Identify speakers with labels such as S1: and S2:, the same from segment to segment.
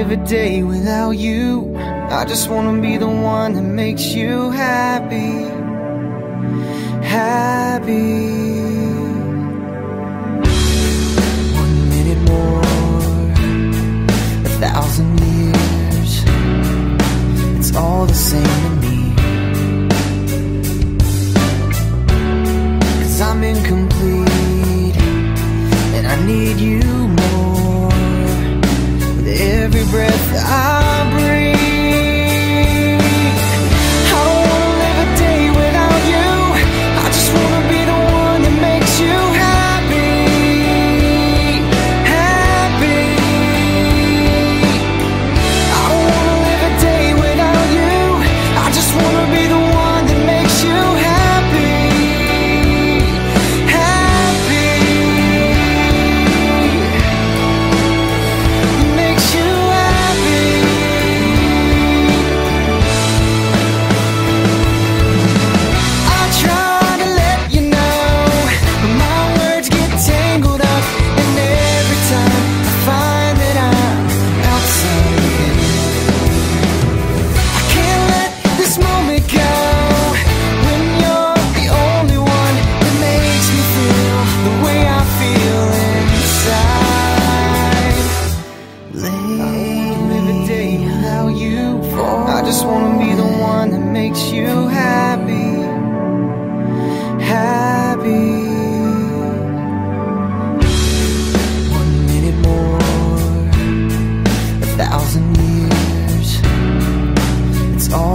S1: Live a day without you. I just wanna be the one that makes you happy. Happy. One minute more, a thousand years. It's all the same to me. Cause I'm incomplete, and I need you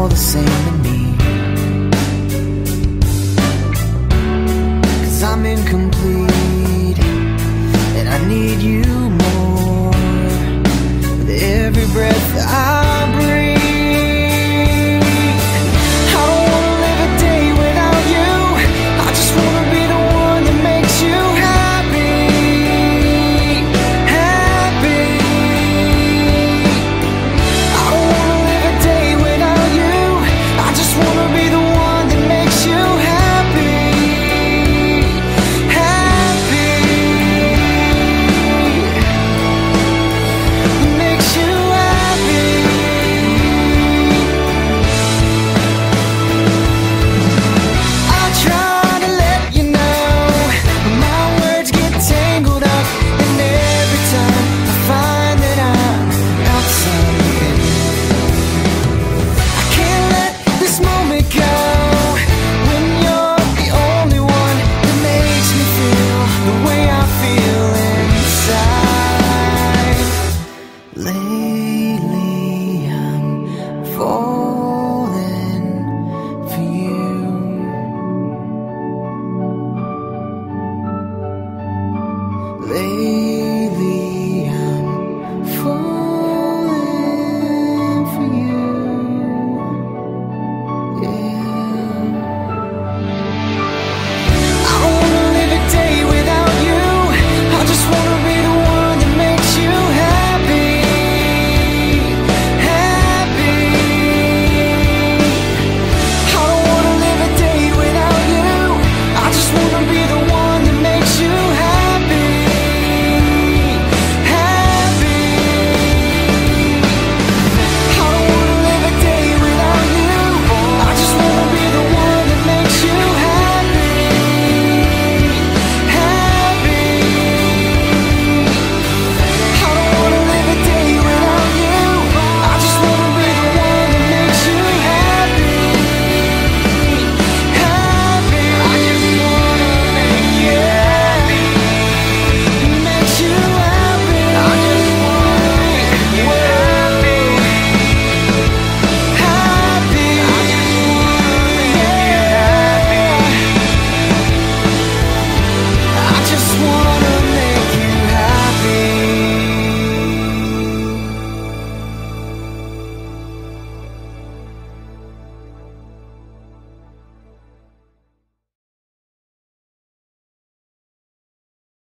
S1: all the same to me. Cause I'm incomplete, and I need you